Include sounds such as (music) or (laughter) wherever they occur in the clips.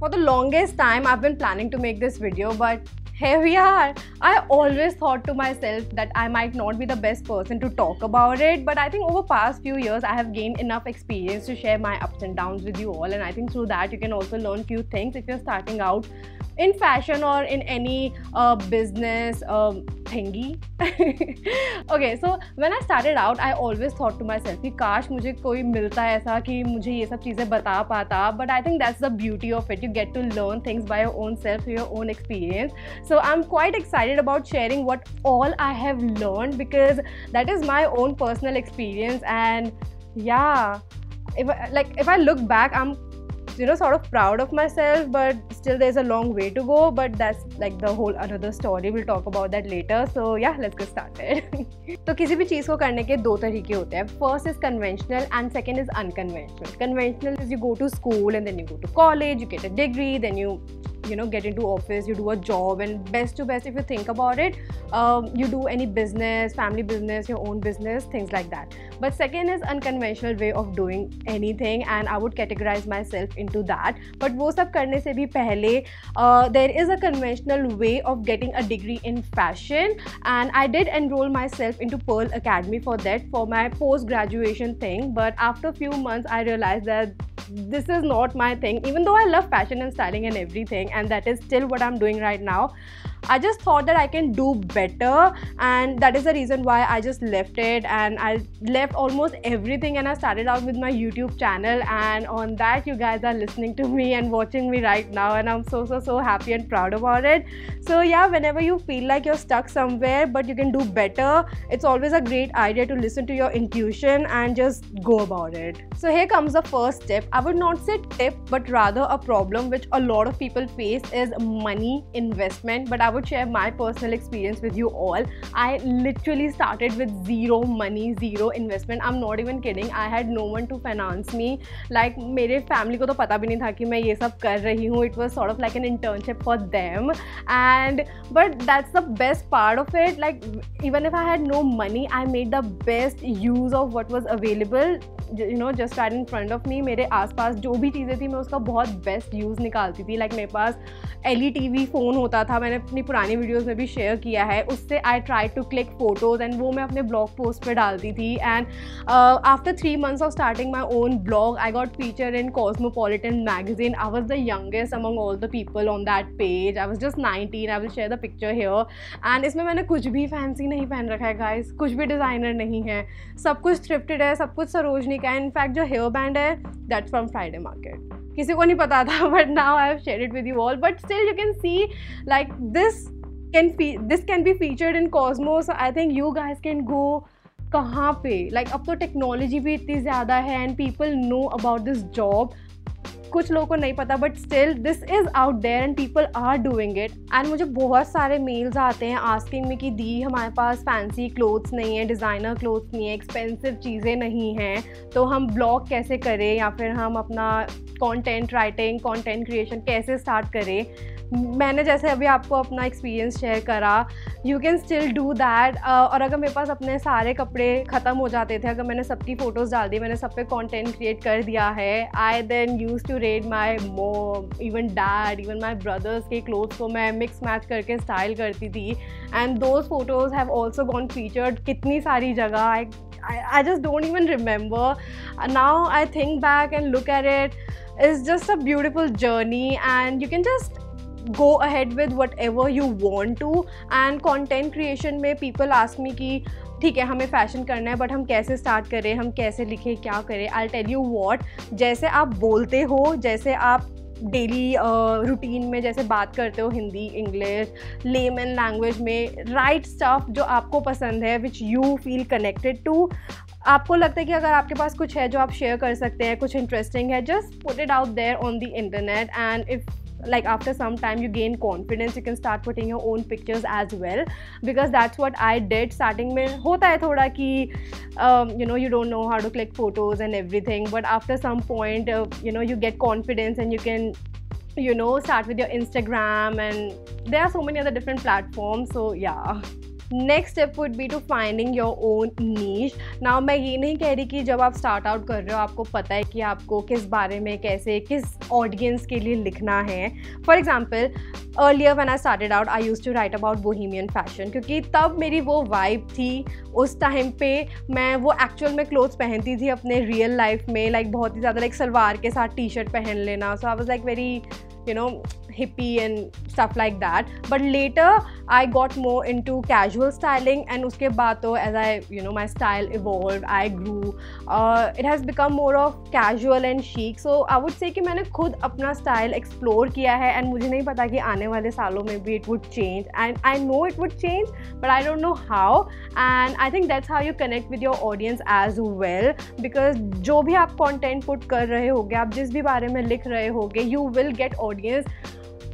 For the longest time, I've been planning to make this video, but here we are. I always thought to myself that I might not be the best person to talk about it, but I think over past few years I have gained enough experience to share my ups and downs with you all, and I think through that you can also learn few things if you're starting out in fashion or in any uh, business um, thingy (laughs) okay so when I started out I always thought to myself कि काश मुझे कोई मिलता है ऐसा कि मुझे ये सब चीज़ें बता पाता but I think that's the beauty of it you get to learn things by your own self through your own experience so I'm quite excited about sharing what all I have learned because that is my own personal experience and yeah if like if I look back I'm you know sort of proud of myself but still there's a long way to go but that's like the whole another story we'll talk about that later so yeah let's get started (laughs) तो किसी भी चीज़ को करने के दो तरीके होते हैं first is conventional and second is unconventional conventional is you go to school and then you go to college you get a degree then you you know get into office you do a job and best to best if you think about it um, you do any business family business your own business things like that. But second is unconventional way of doing anything and i would categorize myself into that. But wo sab karne se bhi pehle there is a conventional way of getting a degree in fashion and i did enroll myself into pearl academy for that for my post graduation thing. But after a few months i realized that this is not my thing. Even though i love fashion and styling and everything and that is still what i'm doing right now I just thought that I can do better, and that is the reason why I just left it and I left almost everything and I started out with my YouTube channel. And on that, you guys are listening to me and watching me right now, and I'm so so so happy and proud about it. So, yeah, whenever you feel like you're stuck somewhere but you can do better, it's always a great idea to listen to your intuition and just go about it. So, here comes the first tip. I would not say tip, but rather a problem which a lot of people face is money investment. But I would share my personal experience with you all. I literally started with zero money, zero investment. I'm not even kidding. I had no one to finance me. Like मेरे family को तो पता भी नहीं था कि मैं ये सब कर रही हूँ it was sort of like an internship for them and but that's the best part of it like even if I had no money I made the best use of what was available you know just right in front of me मेरे आसपास जो भी चीज़ें थी मैं उसका बहुत best use निकालती थी। लाइक like, मेरे पास L E T V phone होता था मैंने अपनी पुरानी वीडियोज़ में भी शेयर किया है। उससे I try to click photos and वो मैं अपने ब्लॉग पोस्ट पर डालती थी। And after three months of starting my own blog I got feature in Cosmopolitan magazine I was the youngest among all the people on that page I was just nineteen I will share the picture here and इसमें मैंने कुछ भी fancy नहीं पहन रखा है guys कुछ भी डिज़ाइनर नहीं है। सब कुछ थ्रिफ्टेड है सब कुछ सरोजनी का है इनफैक्ट जो हेयर बैंड है दैट फ्रॉम फ्राइडे मार्केट किसी को नहीं पता था but now I have share it with you all but still you can see like this can this can be featured in Cosmos I think you guys can go कहाँ पे? Like like, अब तो technology भी इतनी ज़्यादा है and people know about this job कुछ लोगों को नहीं पता but still this is out there and people are doing it and मुझे बहुत सारे मेल्स आते हैं आस्किंग में कि दी, हमारे पास फैंसी क्लोथ्स नहीं है डिज़ाइनर क्लोथ्स नहीं है एक्सपेंसिव चीज़ें नहीं हैं तो हम ब्लॉग कैसे करें या फिर हम अपना कंटेंट राइटिंग कंटेंट क्रिएशन कैसे स्टार्ट करें? मैंने जैसे अभी आपको अपना एक्सपीरियंस शेयर करा you can still do that और अगर मेरे पास अपने सारे कपड़े ख़त्म हो जाते थे, अगर मैंने सबकी फ़ोटोज़ डाल दी, मैंने सब पे कंटेंट क्रिएट कर दिया है I then use to raid my mom even dad even my brothers के क्लोथ्स को मैं मिक्स मैच करके स्टाइल करती थी. And those photos have also gone featured कितनी सारी जगह. I I just don't even remember now I think back and look at it is just a beautiful journey and you can just go ahead with whatever you want to and content creation में people आसमी की ठीक है, हमें fashion करना है but हम कैसे स्टार्ट करें, हम कैसे लिखें, क्या करें? आई टेल यू वॉट जैसे आप बोलते हो, जैसे आप डेली रूटीन में जैसे बात करते हो हिंदी इंग्लिश लेमन लैंग्वेज में राइट स्टफ़ जो आपको पसंद है which you feel connected to आपको लगता है कि अगर आपके पास कुछ है जो आप शेयर कर सकते हैं, कुछ इंटरेस्टिंग है just put it out there on the internet and if like after some time you gain confidence. You can start putting your own pictures as well. Because that's what I did. Starting mein hota hai thoda ki um, you know you don't know how to click photos and everything. But after some point uh, you know you get confidence and you can you know start with your Instagram. And there are so many other different platforms. So yeah. Next step would be to finding your own niche now मैं ये नहीं कह रही कि जब आप start out कर रहे हो आपको पता है कि आपको किस बारे में कैसे किस ऑडियंस के लिए लिखना है। For example earlier one I started out I use to write about bohemian fashion क्योंकि तब मेरी वो वाइब थी। उस टाइम पे मैं वो एक्चुअल में क्लोथ्स पहनती थी अपने रियल लाइफ में लाइक like, बहुत ही ज़्यादा लाइक like, सलवार के साथ टी शर्ट पहन लेना। So I was like very you know hippie and stuff like that but later I got more into casual styling and uske baad to as I you know my style evolved I grew uh, it has become more of casual and chic so I would say कि मैंने खुद अपना style explore किया है and मुझे नहीं पता कि आने वाले सालों में भी it would change and I know it would change but I don't know how and I think that's how you connect with your audience as well because जो भी आप content put कर रहे होगे आप जिस भी बारे में लिख रहे होगे you will get audience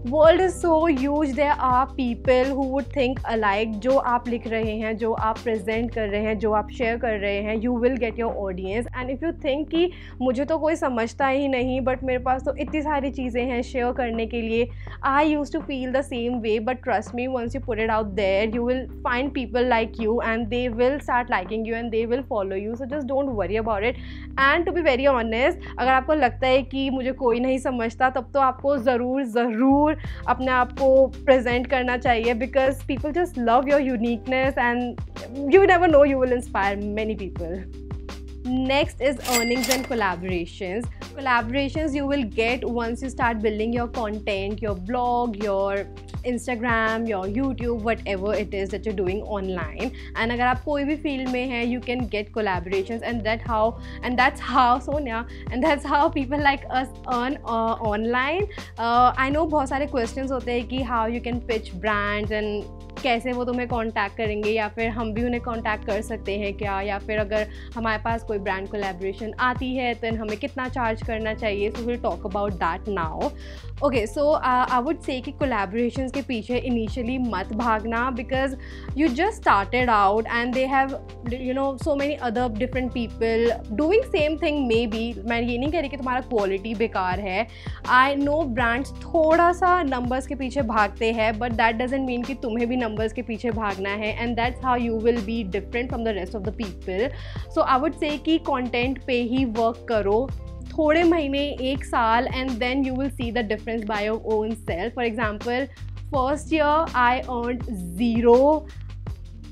world is so huge there are people who would think alike जो आप लिख रहे हैं, जो आप प्रेजेंट कर रहे हैं, जो आप शेयर कर रहे हैं you will get your audience and if you think कि मुझे तो कोई समझता ही नहीं बट मेरे पास तो इतनी सारी चीज़ें हैं शेयर करने के लिए I use to feel the same way but trust me once you put it out there you will find people like you and they will start liking you and they will follow you so just don't worry about it and to be very honest अगर आपको लगता है कि मुझे कोई नहीं समझता, तब तो आपको ज़रूर ज़रूर अपने आप को प्रेजेंट करना चाहिए because people just love your uniqueness and you never know you will inspire many people next is earnings and collaborations. Collaborations you will get once you start building your content your blog your instagram your youtube whatever it is that you're doing online and agar aap koi bhi field mein hai you can get collaborations and that how and that's how sonia and that's how people like us earn uh, online uh, i know bahut sare questions hote hain ki how you can pitch brands and कैसे वो तुम्हें contact करेंगे या फिर हम भी उन्हें contact कर सकते हैं क्या? या फिर अगर हमारे पास कोई ब्रांड कोलेब्रेशन आती है तो हमें कितना चार्ज करना चाहिए? So will talk about that now okay so I would say कि कोलेब्रेशन के पीछे इनिशियली मत भागना because you just started out and they have you know so many other different people doing same thing maybe मैं ये नहीं कह रही कि तुम्हारा क्वालिटी बेकार है। आई नो ब्रांड्स थोड़ा सा नंबर्स के पीछे भागते हैं बट दैट डजेंट मीन कि तुम्हें भी नंबर्स के पीछे भागना है and that's how you will be different from the rest of the people so I would say कि कॉन्टेंट पे ही वर्क करो थोड़े महीने, एक साल and then you will see the difference by your own self for example first year I earn zero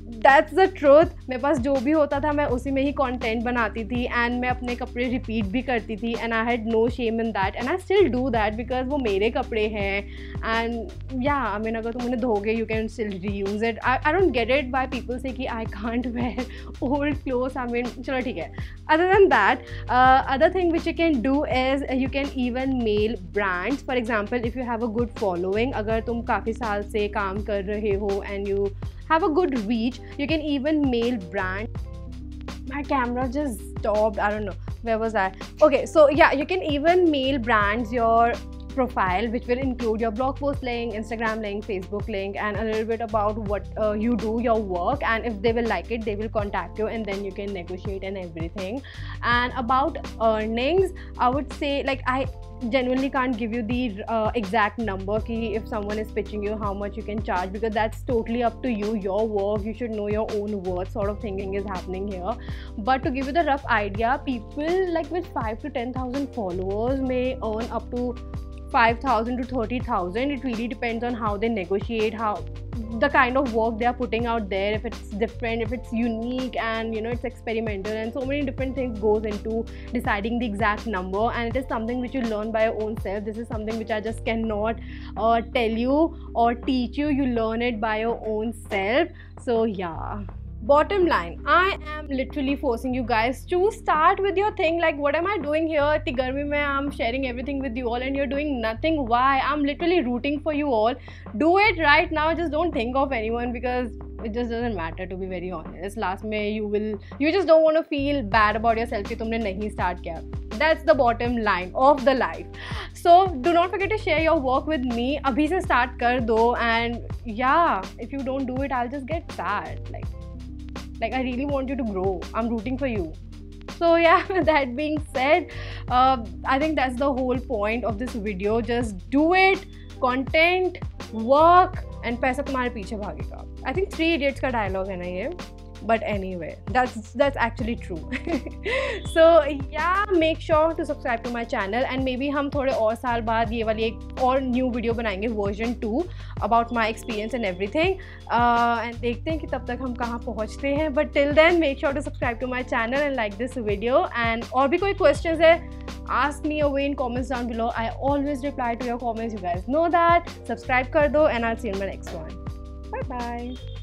that's the truth मेरे पास जो भी होता था, मैं उसी में ही कंटेंट बनाती थी एंड मैं अपने कपड़े रिपीट भी करती थी and I had no shame in that and I still do that because वो मेरे कपड़े हैं एंड या आई मीन अगर तुम उन्हें धोगे you can still reuse it I don't get it why people say कि I can't wear old cloth I mean चलो ठीक है. Other than that other thing which you can do is you can even mail brands for example if you have a good following अगर तुम काफ़ी साल से काम कर रहे हो and you have a good reach. You can even mail brand. My camera just stopped. I don't know. Where was i? Okay so yeah you can even mail brands your profile which will include your blog post link instagram link facebook link and a little bit about what uh, you do your work. And if they will like it they will contact you and then you can negotiate and everything. And about earnings i would say like i genuinely can't give you the uh, exact number key. If someone is pitching you how much you can charge because that's totally up to you your work. You should know your own worth sort of thinking is happening here. But to give you the rough idea people like with 5 to 10000 followers may earn up to 5000 to 30000 it really depends on how they negotiate how the kind of work they are putting out there if it's different if it's unique and you know it's experimental and so many different things goes into deciding the exact number and it is something which you learn by your own self. This is something which i just cannot uh, tell you or teach you. You learn it by your own self. So yeah bottom line i am literally forcing you guys to start with your thing like what am i doing here? the garmi mein i'm sharing everything with you all and you're doing nothing. Why? I'm literally rooting for you all. Do it right now. Just don't think of anyone because it just doesn't matter to be very honest. Last may you will you just don't want to feel bad about yourself ki tumne nahi start kiya that's the bottom line of the life. So do not forget to share your work with me. abhi se start kar do and yeah if you don't do it i'll just get sad. Like like i really want you to grow i'm rooting for you so (laughs) yeah that being said uh, i think that's the whole point of this video just do it content work and पैसा तुम्हारे पीछे भागेगा I think three idiots का dialogue है ना ये but anyway that's that's actually true so yeah make sure to subscribe to my channel and maybe हम थोड़े और साल बाद ये वाली एक और न्यू वीडियो बनाएँगे version two about my experience and everything and देखते हैं कि तब तक हम कहाँ पहुँचते हैं but till then make sure to subscribe to my channel and like this video and और भी कोई क्वेश्चन है ask me away in comments down below i always reply to your comments you guys know that subscribe kar do and i'll see you in my next one bye bye